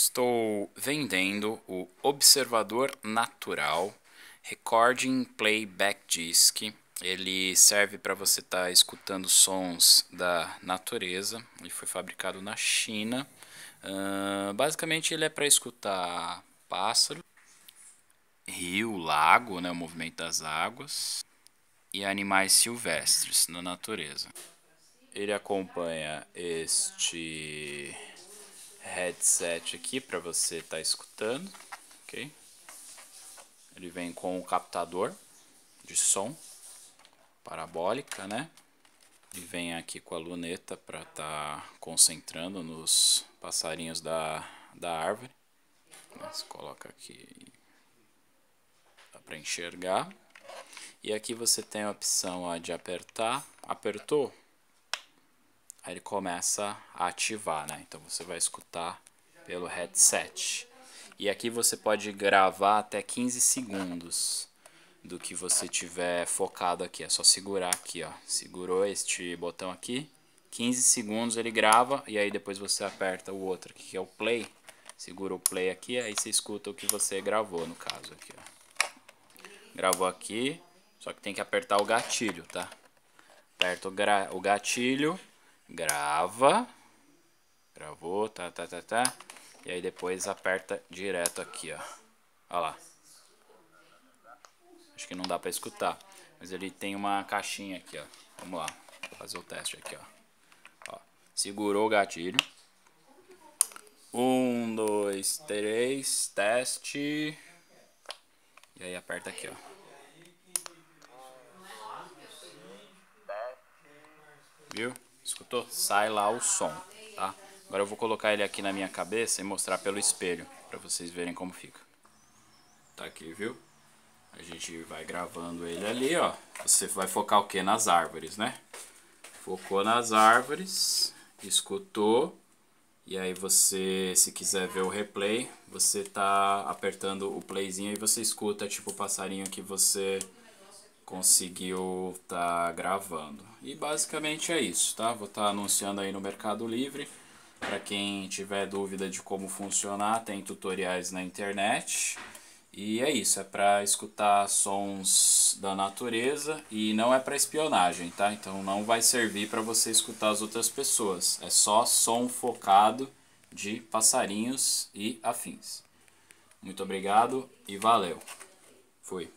Estou vendendo o observador natural Recording Playback Disc. Ele serve para você estar tá escutando sons da natureza. Ele foi fabricado na China. Uh, basicamente ele é para escutar pássaro, rio, lago, né, o movimento das águas e animais silvestres na natureza. Ele acompanha este headset aqui para você estar tá escutando, ok? Ele vem com o captador de som parabólica, né? E vem aqui com a luneta para estar tá concentrando nos passarinhos da, da árvore. Você coloca aqui para enxergar. E aqui você tem a opção de apertar. Apertou, aí ele começa a ativar, né? Então você vai escutar pelo headset. E aqui você pode gravar até 15 segundos do que você tiver focado aqui. É só segurar aqui, ó. Segurou este botão aqui, 15 segundos ele grava e aí depois você aperta o outro que é o play. Segura o play aqui, aí você escuta o que você gravou no caso aqui, ó. Gravou aqui, só que tem que apertar o gatilho, tá? Aperta o, o gatilho grava, gravou, tá, tá, tá, tá, e aí depois aperta direto aqui, ó, ó lá. Acho que não dá pra escutar, mas ele tem uma caixinha aqui, ó, vamos lá, vou fazer o teste aqui, ó. ó segurou o gatilho, um, dois, três, teste, e aí aperta aqui, ó. Viu? Escutou? Sai lá o som, tá? Agora eu vou colocar ele aqui na minha cabeça e mostrar pelo espelho, para vocês verem como fica. Tá aqui, viu? A gente vai gravando ele ali, ó. Você vai focar o que? Nas árvores, né? Focou nas árvores, escutou. E aí você, se quiser ver o replay, você tá apertando o playzinho e você escuta tipo o passarinho que você conseguiu estar tá gravando. E basicamente é isso, tá? Vou estar tá anunciando aí no Mercado Livre. Para quem tiver dúvida de como funcionar, tem tutoriais na internet. E é isso, é para escutar sons da natureza e não é para espionagem, tá? Então não vai servir para você escutar as outras pessoas. É só som focado de passarinhos e afins. Muito obrigado e valeu. Fui.